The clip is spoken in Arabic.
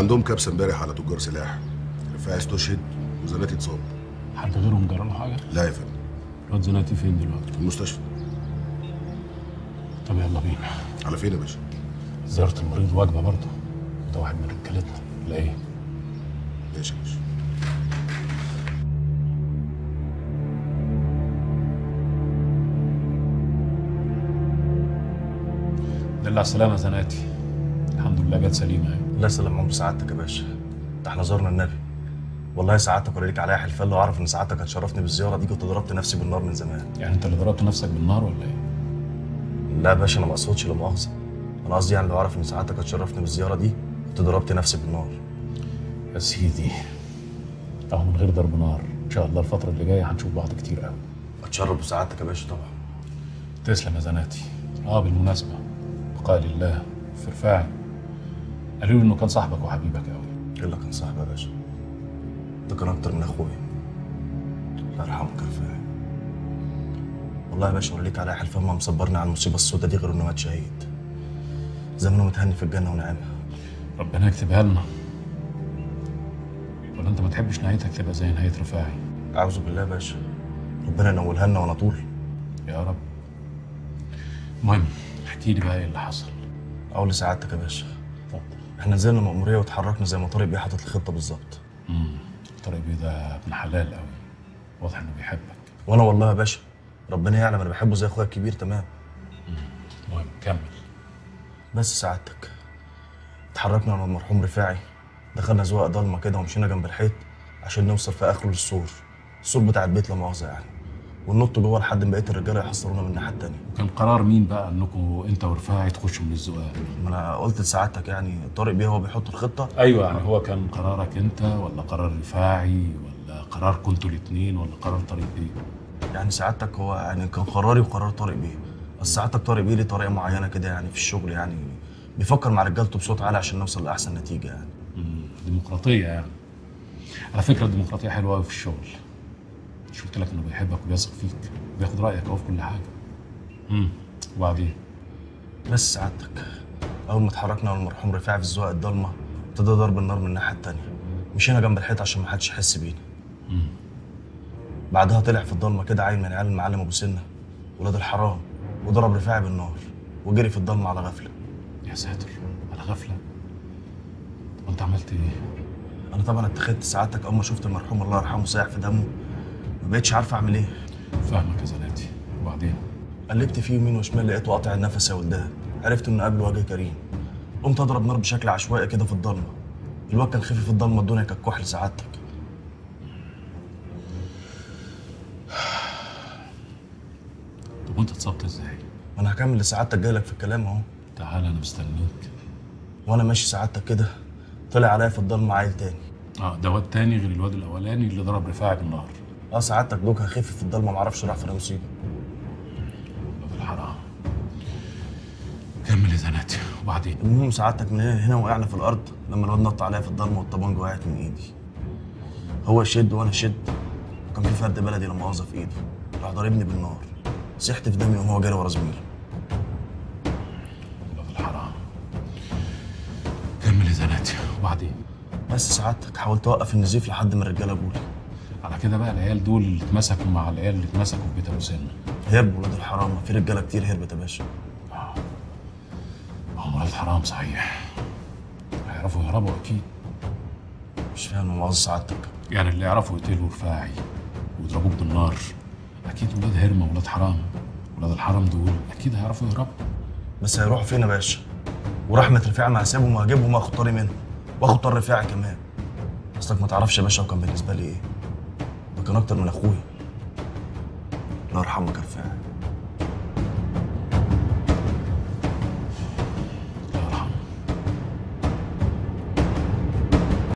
عندهم كبسه امبارح على تجار سلاح. رفاعي استشهد وزناتي اتصاب. حد غيرهم جرى له حاجة؟ لا يا فندم. الواد زناتي فين دلوقتي؟ في المستشفى. طب يلا بينا. على فين يا باشا؟ زيارة المريض واجبه برضه. ده واحد من رجالتنا. لا إيه؟ ماشي يا باشا. دل على السلامة يا زناتي. الحمد لله جت سليمة أهي. الله يسلم عمر سعادتك يا باشا. ده إحنا زرنا النبي. والله سعادتك ولا ليك عليا حلفان لو اعرف إن سعادتك هتشرفني بالزيارة دي كنت ضربت نفسي بالنار من زمان. يعني أنت اللي ضربت نفسك بالنار ولا إيه؟ لا يا باشا أنا ما أقصدش لا مؤاخذة. أنا قصدي يعني لو اعرف إن سعادتك هتشرفني بالزيارة دي كنت ضربت نفسي بالنار. يا سيدي أهو من غير ضرب نار. إن شاء الله الفترة اللي جاية هنشوف بعض كتير قوي أتشرف بسعادتك يا باشا طبعا. تسلم يا زناتي. آه بالمناسبة. بقاء لله في رفاعي. قالوا لي إنه كان صاحبك وحبيبك قوي الا كان صاحبي يا باشا. ده كان أكتر من أخويا. الله يرحمك يا رفاعي والله يا باشا ولا ليك عليا حلفان ما مصبرني على المصيبة السوداء دي غير إنه مات شهيد. زمانه متهني في الجنة ونعمها. ربنا يكتبها لنا. ولا أنت ما تحبش نهايتك تبقى زي نهاية رفاعي. أعوذ بالله يا باشا. ربنا ينولها لنا وأنا طول يا رب. المهم احكي لي بقى إيه اللي حصل. أقول لسعادتك يا باشا. إحنا نزلنا مأمورية واتحركنا زي ما طارق بيه حاطط الخطة بالظبط. امم طارق بيه ده ابن حلال قوي. واضح انه بيحبك. وأنا والله يا باشا ربنا يعلم أنا بحبه زي اخويا الكبير تمام. المهم كمل. بس سعادتك. اتحركنا أنا والمرحوم رفاعي دخلنا زواق ضلمة كده ومشينا جنب الحيط عشان نوصل في آخره للسور. السور بتاع البيت لا مؤاخذة يعني. وننط جوه لحد ما بقيه الرجاله يحصرونا من الناحيه التانية. كان قرار مين بقى انكم انت ورفاعي تخشوا من الزقاق ما أنا قلت لسعادتك يعني طارق بيه هو بيحط الخطة. أيوه يعني هو كان قرارك انت ولا قرار رفاعي ولا قرار كنتوا الاثنين ولا قرار طارق بيه؟ يعني سعادتك هو يعني كان قراري وقرار طارق بيه. بس سعادتك طارق بيه ليه طريقة معينة كده يعني في الشغل يعني بيفكر مع رجالته بصوت عالي عشان نوصل لأحسن نتيجة يعني. ديمقراطية يعني. على فكرة الديمقراطيه حلوة قوي في الشغل. مش قلت لك إنه بيحبك وبيثق فيك وبياخد رأيك أهو في كل حاجة. امم وبعدين؟ بس سعادتك. أول ما اتحركنا والمرحوم رفاعي في الزواق الضلمة ابتدى ضرب النار من الناحية التانية. مشينا جنب الحيط عشان ما حدش يحس بينا. بعدها طلع في الضلمة كده عيل من عيال المعلم أبو سنة ولاد الحرام وضرب رفاعي بالنار وجري في الضلمة على غفلة. يا ساتر على غفلة؟ طب أنت عملت إيه؟ أنا طبعا اتخذت سعادتك أول ما شفت المرحوم الله يرحمه سايح في دمه بقتش عارف أعمل إيه. فاهمك يا زناتي وبعدين؟ قلبت فيه يمين وشمال لقيته قاطع النفس يا ولدان عرفت إنه قبل وجه كريم. قمت أضرب نار بشكل عشوائي كده في الضلمة. الواد كان خفيف في الضلمة الدنيا كانت كحل سعادتك. طب وأنت اتصبت إزاي؟ أنا هكمل لسعادتك جايلك في الكلام أهو. تعال أنا مستنيك. وأنا ماشي سعادتك كده. طلع عليا في الضلمة عيل تاني. آه ده واد تاني غير الواد الأولاني اللي ضرب رفاعي بالنار. آه سعادتك دوك خفيف في الضلمة معرفش راح فين مصيبه الحرام. كمل يا زناتي وبعدين؟ المهم سعادتك من هنا وقعنا في الأرض لما الواد نط عليا في الضلمة والطبنجه وقعت من إيدي. هو شد وأنا شد وكان في فرد بلدي لا مؤاخذه في إيدي. راح ضاربني بالنار. سحت في دمي وهو جاري ورا زميله واد الحرام. كمل يا زناتي وبعدين؟ بس سعادتك حاولت أوقف النزيف لحد ما الرجالة جولي على كده بقى العيال دول اللي اتمسكوا مع العيال اللي اتمسكوا في بيت أبو سنه هربوا ولاد الحرام في رجالة كتير هربت يا باشا. هم ولاد حرام صحيح. هيعرفوا يهربوا أكيد. مش فاهم مؤاخذه سعادتك. يعني اللي يعرفوا يقتلوا رفاعي ويضربوك بالنار أكيد ولاد هرمة ولاد حرام. ولاد الحرام دول أكيد هيعرفوا يهربوا. بس هيروحوا فين يا باشا؟ ورحمة رفاعي ما هسيبهم وهجيبهم وآخد طاري منهم. وآخد طار رفاعي كمان. اصلك ما تعرفش يا باشا وكان بالنسبة لي إيه؟ كان أكتر من اخويا الله يرحمك يا رفاعي